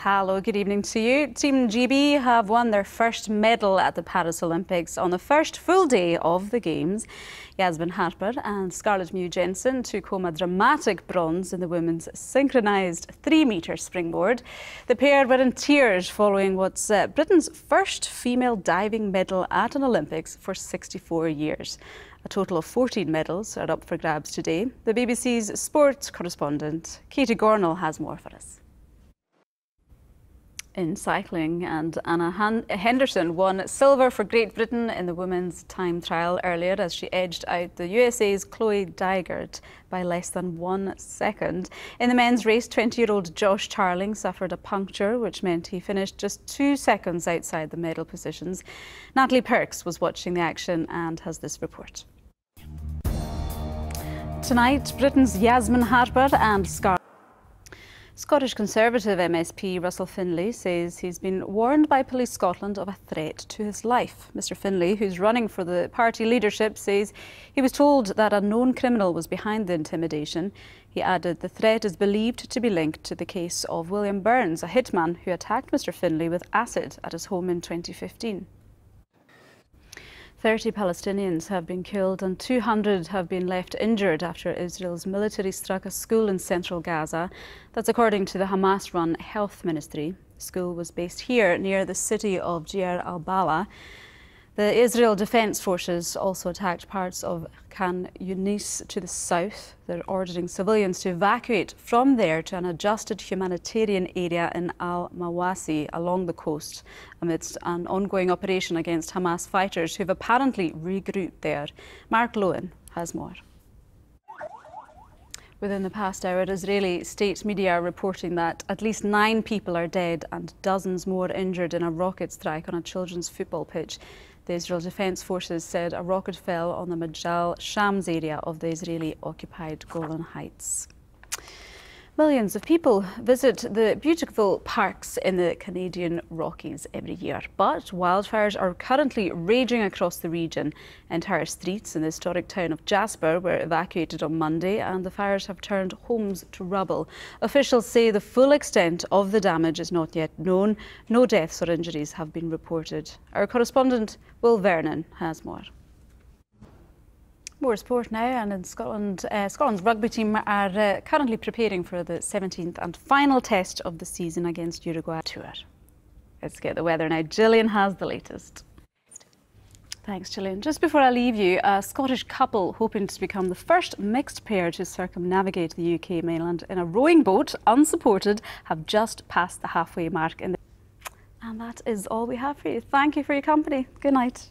Hello, good evening to you. Team GB have won their first medal at the Paris Olympics on the first full day of the Games. Yasmin Harper and Scarlett Mew Jensen took home a dramatic bronze in the women's synchronised three-metre springboard. The pair were in tears following what's uh, Britain's first female diving medal at an Olympics for 64 years. A total of 14 medals are up for grabs today. The BBC's sports correspondent, Katie Gornall, has more for us in cycling and Anna Henderson won silver for Great Britain in the women's time trial earlier as she edged out the USA's Chloe Dygert by less than one second. In the men's race, 20-year-old Josh Tarling suffered a puncture which meant he finished just two seconds outside the medal positions. Natalie Pirks was watching the action and has this report. Tonight, Britain's Yasmin Harper and Scar Scottish Conservative MSP Russell Findlay says he's been warned by Police Scotland of a threat to his life. Mr Findlay, who's running for the party leadership, says he was told that a known criminal was behind the intimidation. He added the threat is believed to be linked to the case of William Burns, a hitman who attacked Mr Findlay with acid at his home in 2015. 30 Palestinians have been killed and 200 have been left injured after Israel's military struck a school in central Gaza. That's according to the Hamas run health ministry. The school was based here near the city of Deir al Balah. The Israel Defense Forces also attacked parts of Khan Yunis to the south. They're ordering civilians to evacuate from there to an adjusted humanitarian area in Al Mawasi along the coast amidst an ongoing operation against Hamas fighters who've apparently regrouped there. Mark Lowen has more. Within the past hour, Israeli state media are reporting that at least nine people are dead and dozens more injured in a rocket strike on a children's football pitch. The Israel Defense Forces said a rocket fell on the Majdal Shams area of the Israeli occupied Golan Heights. Millions of people visit the beautiful parks in the Canadian Rockies every year, but wildfires are currently raging across the region. Entire streets in the historic town of Jasper were evacuated on Monday and the fires have turned homes to rubble. Officials say the full extent of the damage is not yet known. No deaths or injuries have been reported. Our correspondent Will Vernon has more. More sport now, and in Scotland, uh, Scotland's rugby team are uh, currently preparing for the 17th and final test of the season against Uruguay tour. Let's get the weather now. Gillian has the latest. Thanks, Gillian. Just before I leave you, a Scottish couple hoping to become the first mixed pair to circumnavigate the UK mainland in a rowing boat, unsupported, have just passed the halfway mark. In the and that is all we have for you. Thank you for your company. Good night.